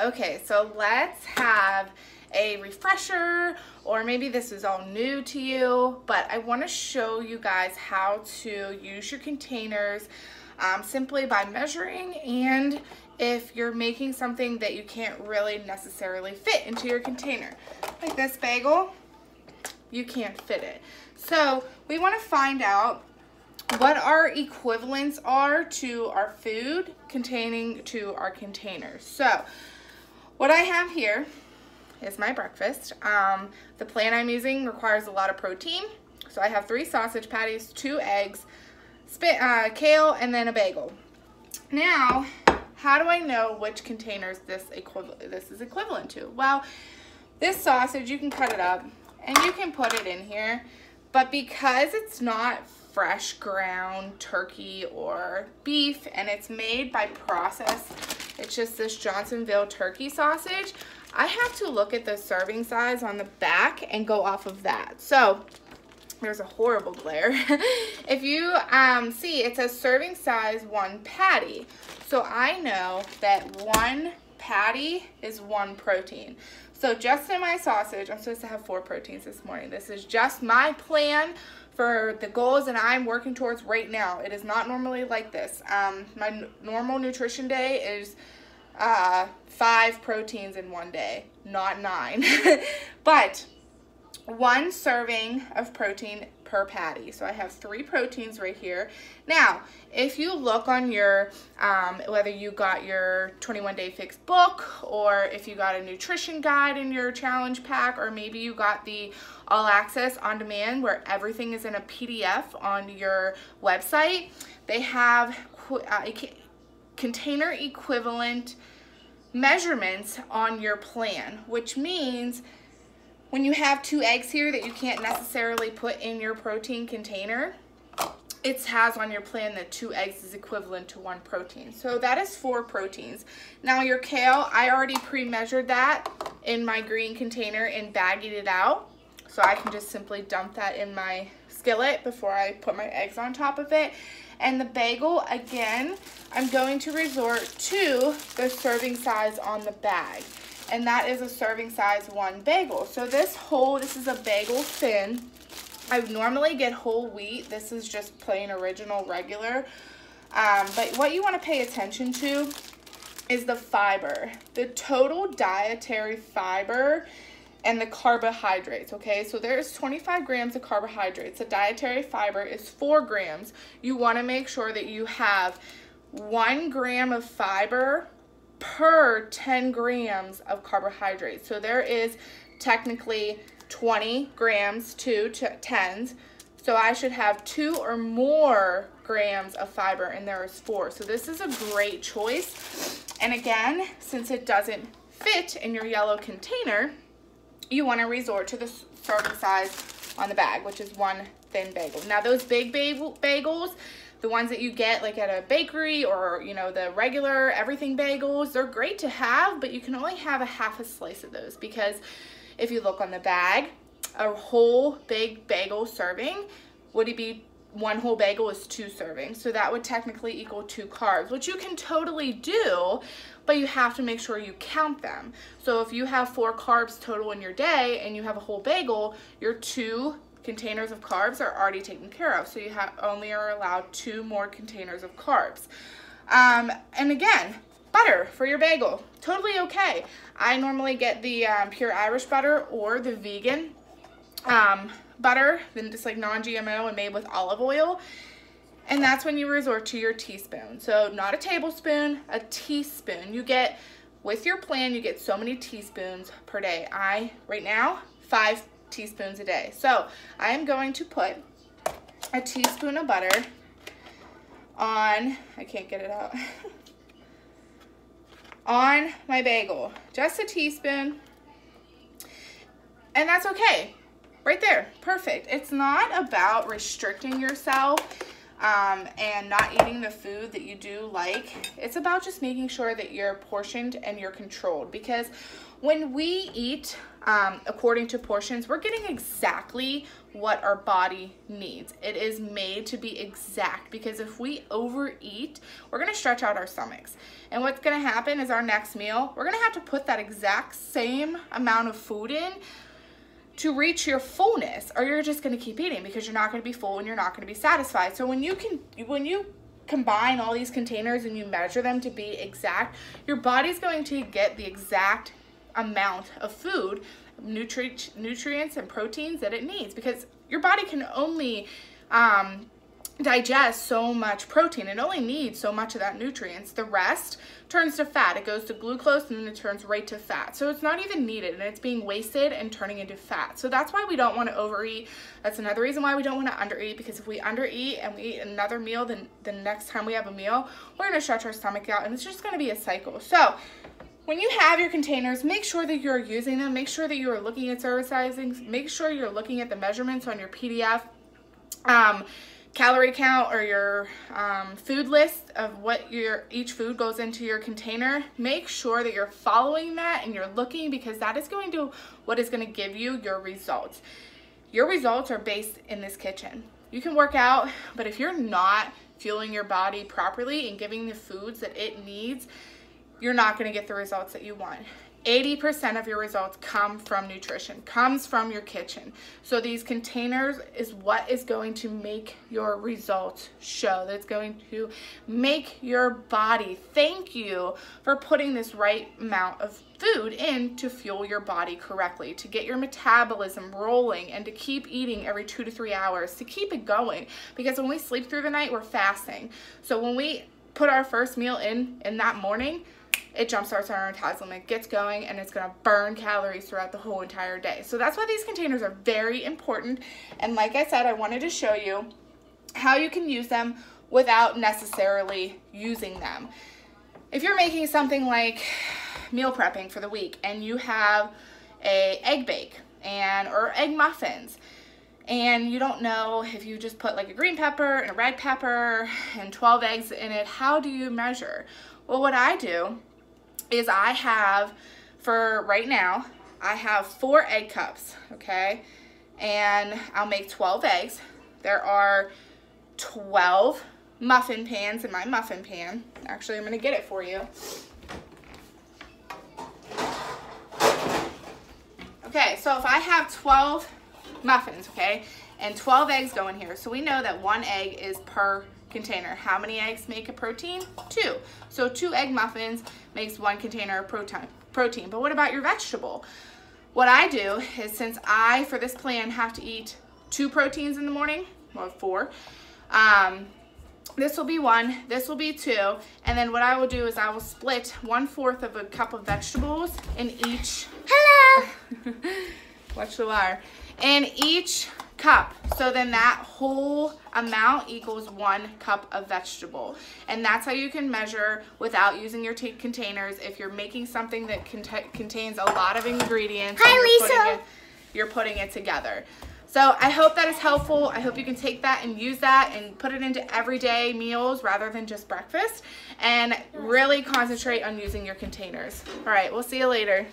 Okay, so let's have a refresher or maybe this is all new to you, but I wanna show you guys how to use your containers um, simply by measuring and if you're making something that you can't really necessarily fit into your container. Like this bagel, you can't fit it. So we wanna find out what our equivalents are to our food containing to our containers. So what I have here is my breakfast. Um, the plan I'm using requires a lot of protein. So I have three sausage patties, two eggs, spit, uh, kale, and then a bagel. Now, how do I know which containers this, equivalent, this is equivalent to? Well, this sausage, you can cut it up and you can put it in here. But because it's not fresh ground turkey or beef and it's made by process it's just this Johnsonville turkey sausage. I have to look at the serving size on the back and go off of that. So there's a horrible glare. if you um, see, it says serving size one patty. So I know that one patty is one protein. So just in my sausage, I'm supposed to have four proteins this morning. This is just my plan for the goals that I'm working towards right now. It is not normally like this. Um, my normal nutrition day is uh, five proteins in one day, not nine. but one serving of protein per patty. So I have three proteins right here. Now, if you look on your, um, whether you got your 21 day fix book or if you got a nutrition guide in your challenge pack or maybe you got the all access on demand where everything is in a PDF on your website, they have uh, container equivalent measurements on your plan, which means when you have two eggs here that you can't necessarily put in your protein container, it has on your plan that two eggs is equivalent to one protein. So that is four proteins. Now your kale, I already pre-measured that in my green container and bagged it out. So I can just simply dump that in my skillet before I put my eggs on top of it. And the bagel, again, I'm going to resort to the serving size on the bag and that is a serving size one bagel. So this whole, this is a bagel thin. I normally get whole wheat. This is just plain original regular. Um, but what you want to pay attention to is the fiber. The total dietary fiber and the carbohydrates, okay? So there's 25 grams of carbohydrates. The dietary fiber is four grams. You wanna make sure that you have one gram of fiber per 10 grams of carbohydrates. So there is technically 20 grams to 10s. So I should have two or more grams of fiber and there is four. So this is a great choice. And again, since it doesn't fit in your yellow container, you wanna resort to the serving size on the bag, which is one thin bagel. Now those big bagel bagels, the ones that you get like at a bakery or, you know, the regular everything bagels, they're great to have, but you can only have a half a slice of those because if you look on the bag, a whole big bagel serving would it be one whole bagel is two servings. So that would technically equal two carbs, which you can totally do, but you have to make sure you count them. So if you have four carbs total in your day and you have a whole bagel, your two containers of carbs are already taken care of. So you have only are allowed two more containers of carbs. Um, and again, butter for your bagel, totally okay. I normally get the um, pure Irish butter or the vegan um, butter, then just like non-GMO and made with olive oil. And that's when you resort to your teaspoon. So not a tablespoon, a teaspoon. You get, with your plan, you get so many teaspoons per day. I, right now, five teaspoons a day. So I am going to put a teaspoon of butter on, I can't get it out, on my bagel. Just a teaspoon. And that's okay. Right there. Perfect. It's not about restricting yourself. um, and not eating the food that you do like. It's about just making sure that you're portioned and you're controlled because when we eat um, according to portions, we're getting exactly what our body needs. It is made to be exact because if we overeat, we're gonna stretch out our stomachs. And what's gonna happen is our next meal, we're gonna have to put that exact same amount of food in to reach your fullness or you're just going to keep eating because you're not going to be full and you're not going to be satisfied. So when you can when you combine all these containers and you measure them to be exact, your body's going to get the exact amount of food, nutri nutrients and proteins that it needs because your body can only um, digest so much protein. It only needs so much of that nutrients. The rest turns to fat. It goes to glucose and then it turns right to fat. So it's not even needed and it's being wasted and turning into fat. So that's why we don't want to overeat. That's another reason why we don't want to undereat because if we undereat and we eat another meal, then the next time we have a meal, we're going to stretch our stomach out and it's just going to be a cycle. So when you have your containers, make sure that you're using them. Make sure that you are looking at service sizings. Make sure you're looking at the measurements on your PDF. Um, calorie count or your um, food list of what your each food goes into your container make sure that you're following that and you're looking because that is going to what is going to give you your results your results are based in this kitchen you can work out but if you're not fueling your body properly and giving the foods that it needs you're not going to get the results that you want 80% of your results come from nutrition, comes from your kitchen. So these containers is what is going to make your results show. That's going to make your body thank you for putting this right amount of food in to fuel your body correctly, to get your metabolism rolling and to keep eating every two to three hours, to keep it going. Because when we sleep through the night, we're fasting. So when we put our first meal in in that morning, it jumpstarts our metabolism, it gets going, and it's gonna burn calories throughout the whole entire day. So that's why these containers are very important. And like I said, I wanted to show you how you can use them without necessarily using them. If you're making something like meal prepping for the week and you have a egg bake and or egg muffins and you don't know if you just put like a green pepper and a red pepper and 12 eggs in it, how do you measure? Well, what I do is I have, for right now, I have four egg cups, okay? And I'll make 12 eggs. There are 12 muffin pans in my muffin pan. Actually, I'm gonna get it for you. Okay, so if I have 12 muffins, okay, and 12 eggs go in here, so we know that one egg is per container. How many eggs make a protein? Two. So two egg muffins makes one container of protein. protein. But what about your vegetable? What I do is since I, for this plan, have to eat two proteins in the morning, well, four, um, this will be one, this will be two, and then what I will do is I will split one fourth of a cup of vegetables in each. Hello. Watch the wire. In each cup. So then that whole amount equals one cup of vegetable. And that's how you can measure without using your containers. If you're making something that cont contains a lot of ingredients, Hi, you're Lisa. Putting it, you're putting it together. So I hope that is helpful. I hope you can take that and use that and put it into everyday meals rather than just breakfast and really concentrate on using your containers. All right, we'll see you later.